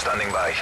standing by.